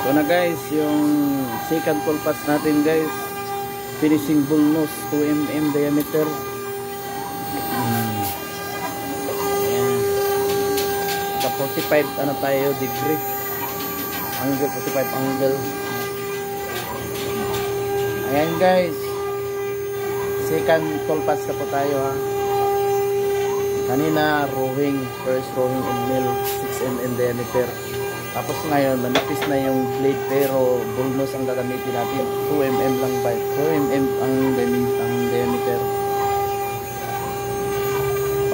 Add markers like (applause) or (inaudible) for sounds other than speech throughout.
Ito na guys, yung second pull pass natin guys. Finishing bull nose, 2mm diameter. Hmm. Sa 45 ano tayo degree. Angle, 45 angle. Ayan guys. Second pull pass na po tayo ha. Kanina rowing, first rowing in mill, 6mm diameter. Tapos ngayon, manipis na yung blade pero bullnose ang gagamitin natin. 2mm lang ba? 2mm ang, ang diameter.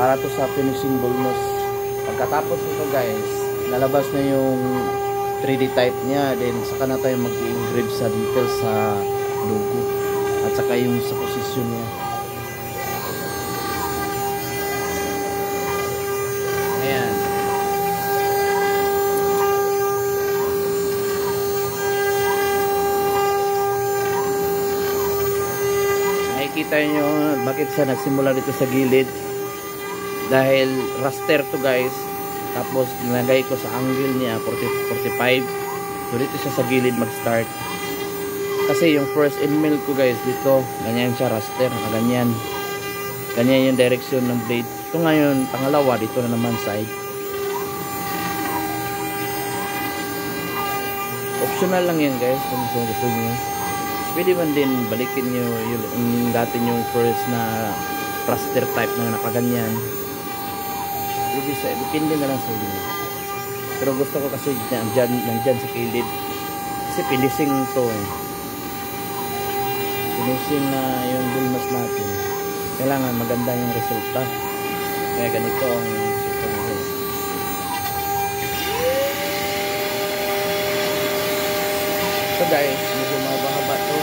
Para to sa finishing bullnose. Pagkatapos nito guys, lalabas na yung 3D type niya. Then saka na tayo mag-engrave sa details sa logo. At saka yung sa position niya. Ayan. Nakikita nyo bakit sa nagsimula dito sa gilid. Dahil raster to guys. Tapos nilagay ko sa angle niya 40, 45. So dito siya sa gilid mag-start. Kasi yung first mill ko guys dito, ganyan siya raster, ganyan. Ganyan yung direction ng blade. Ito ngayon, pangalawa, dito na naman side. Optional lang yan guys, kung gusto nyo. Pwede man din balikin nyo yung, yung dati yung first na raster type na nakaganyan. Pwede sa, depende na lang sa inyo. Pero gusto ko kasi nandyan, nandyan sa kilid. Kasi finishing to eh. Finishing na yung bulmas natin kailangan maganda yung resulta kaya ganito ang so guys medyo mahaba-haba to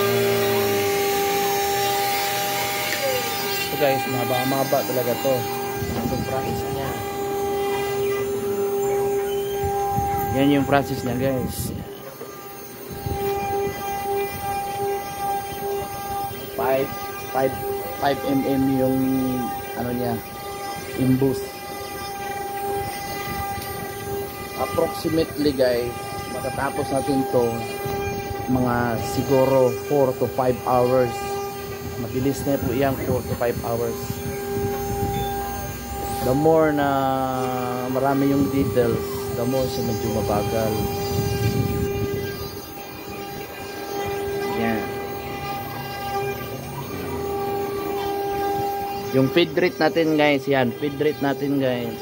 um, so guys. Mahaba-mahaba talaga to. Itong process niya. Yan yung process niya guys. 5 5 5 mm yung ano niya imbus. Approximately guys matatapos natin to mga siguro 4 to 5 hours mabilis na po yan 4 to 5 hours the more na marami yung details the more siya medyo mabagal yan Yung feed rate natin guys, yan. Feed rate natin guys.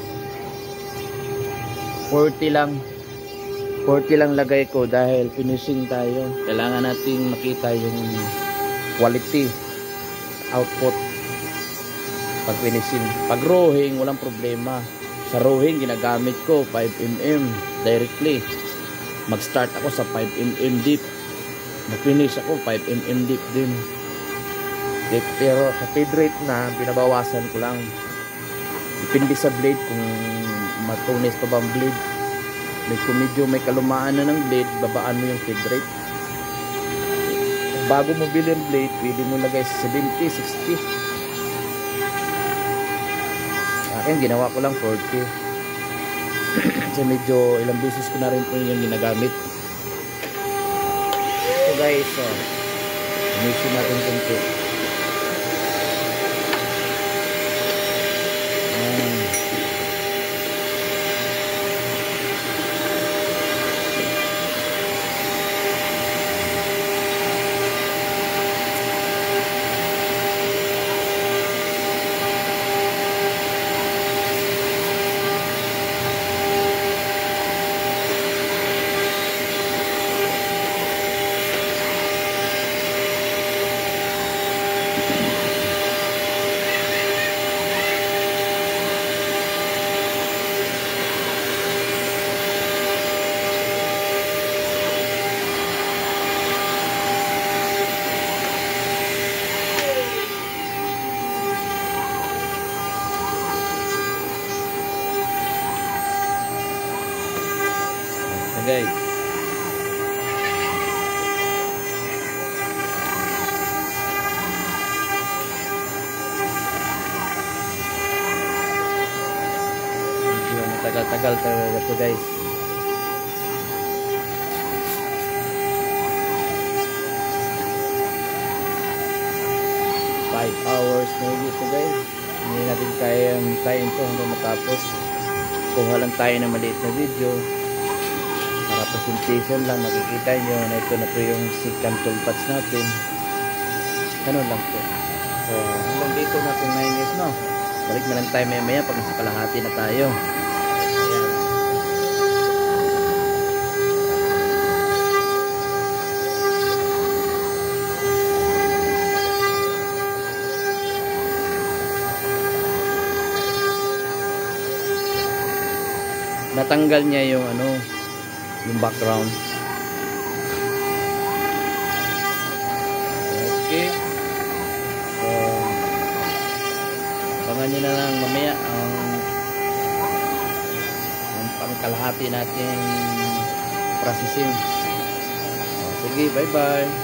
40 lang. 40 lang lagay ko dahil finishing tayo. Kailangan nating makita yung quality output pag finishing. Pag rowing, walang problema. Sa rowing, ginagamit ko 5mm directly. Mag-start ako sa 5mm deep. Mag-finish ako 5mm deep din pero sa feed rate na binabawasan ko lang depende sa blade kung matunis pa ba ang blade kung medyo may kalumaan na ng blade babaan mo yung feed rate bago mo bilhin blade pwede mo lagay sa 70, 60 sa akin ginawa ko lang 40 (clears throat) kasi medyo ilang beses ko na rin po yung ginagamit. So guys so, umisin natin kunti Okay. Medyo matagal-tagal talaga ito guys. Five hours maybe ito guys. Hindi natin kaya kain ito hanggang matapos. Kuha lang tayo ng maliit na video presentation lang makikita nyo na ito na po yung second tool patch natin. Ganun lang po. So hanggang dito na po ngayon guys no? Balik na lang tayo maya maya pag nasa kalahati na tayo. Natanggal niya yung ano yung background. Okay. So abangan nyo na lang mamaya ang ang pangkalahati natin processing. So, sige bye bye